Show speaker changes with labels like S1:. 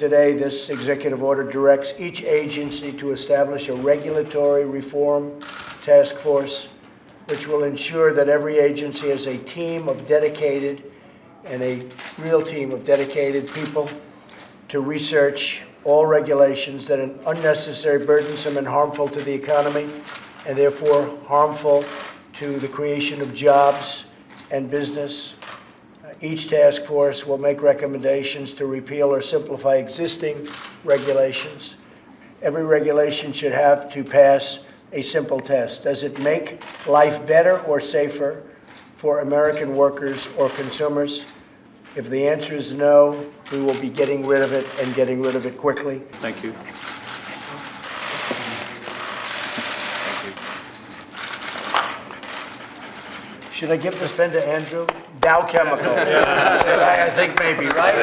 S1: Today, this executive order directs each agency to establish a regulatory reform task force, which will ensure that every agency has a team of dedicated and a real team of dedicated people to research all regulations that are unnecessary, burdensome, and harmful to the economy, and therefore harmful to the creation of jobs and business. Each task force will make recommendations to repeal or simplify existing regulations. Every regulation should have to pass a simple test. Does it make life better or safer for American workers or consumers? If the answer is no, we will be getting rid of it and getting rid of it quickly.
S2: Thank you.
S1: Should I give this pen to Andrew? Dow Chemical. I I think maybe, right?